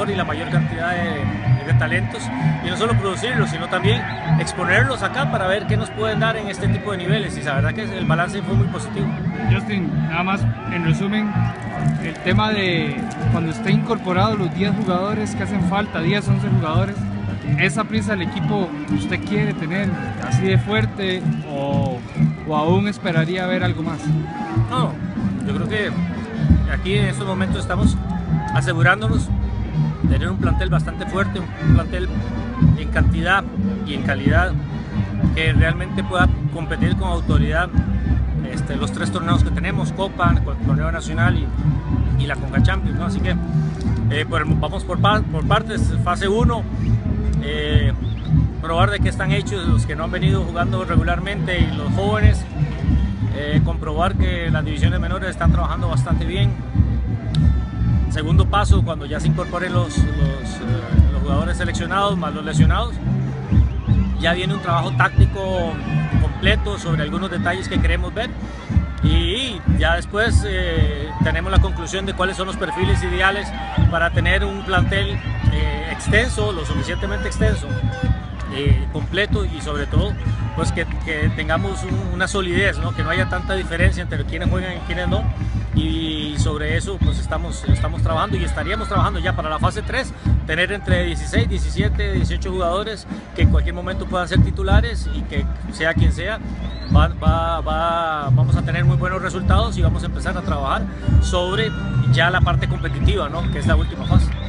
mejor y la mayor cantidad de, talentos y no solo producirlos, sino también exponerlos acá para ver qué nos pueden dar en este tipo de niveles y la verdad que el balance fue muy positivo. Justin, nada más en resumen, el tema de cuando esté incorporado los 10 jugadores que hacen falta, 10, 11 jugadores, esa prisa del equipo usted quiere tener así de fuerte o, o aún esperaría ver algo más? No, yo creo que aquí en estos momentos estamos asegurándonos de tener un plantel bastante fuerte, un plantel en cantidad y en calidad que realmente pueda competir con autoridad este, los tres torneos que tenemos, Copa, Torneo Nacional y, la Conca Champions. Así que eh, vamos por, por partes, fase 1, eh, probar de qué están hechos los que no han venido jugando regularmente y los jóvenes, eh, comprobar que las divisiones menores están trabajando bastante bien. Segundo paso, cuando ya se incorporen los, eh, los jugadores seleccionados más los lesionados, ya viene un trabajo táctico completo sobre algunos detalles que queremos ver. Y ya después eh, tenemos la conclusión de cuáles son los perfiles ideales para tener un plantel eh, extenso, lo suficientemente extenso, completo y sobre todo pues que, tengamos un, una solidez, que no haya tanta diferencia entre quienes juegan y quienes no y sobre eso pues estamos, estamos trabajando y estaríamos trabajando ya para la fase 3, tener entre 16, 17, 18 jugadores que en cualquier momento puedan ser titulares y que sea quien sea, va, va, va, vamos a tener muy buenos resultados y vamos a empezar a trabajar sobre ya la parte competitiva, ¿no? que es la última fase.